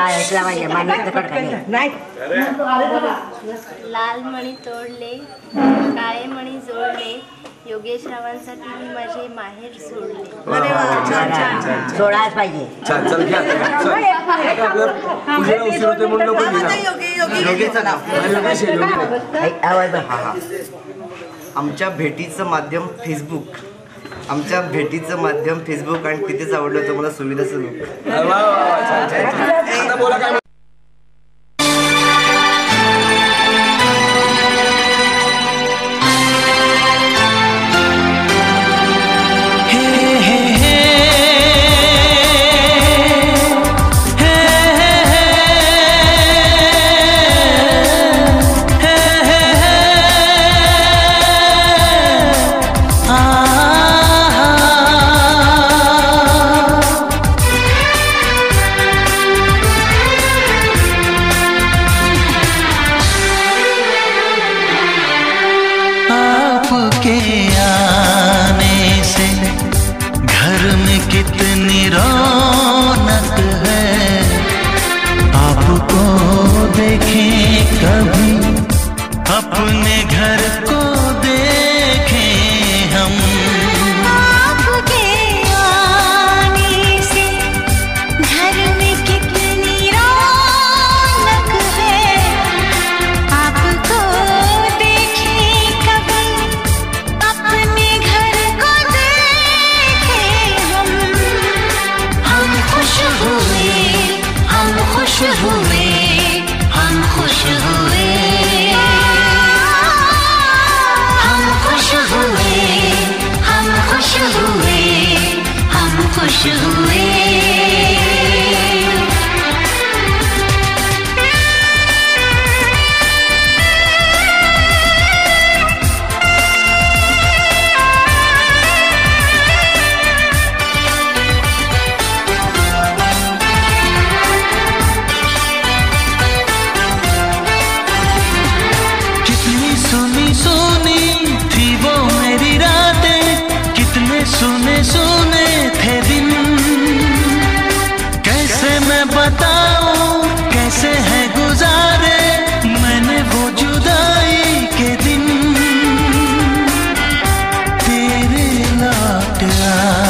माणूस दगड खाली. नाही. लाल मणी तोडले काळे मणी जोडले योगेश रावांसाठी मी माझे माहेर सोडले. पाहिजे. चल घ्या. चल. आता आपलं पूजेला उशीर म्हणून हा, योगीचं नाव. योगेश आहे, आहे. ऐक, आवाज बघ. आमच्या भेटीचं माध्यम फेसबुक आमच्या भेटीचं माध्यम फेसबुक आणि तिथेच आवडलं तुम्हाला सुविधाचं लोक वा, वा, वा, छान, छान, छान. bola acá. देखें कभी, अपने घर को देखें हम। आपके से घर में कितनी आपको देखे कभी, अपने घर को देखे हम। हम खुश हुए, हम खुश हुए। खुश हुए कितनी सुनी सुनी थी वो मेरी रातें कितने सुने सुने 的。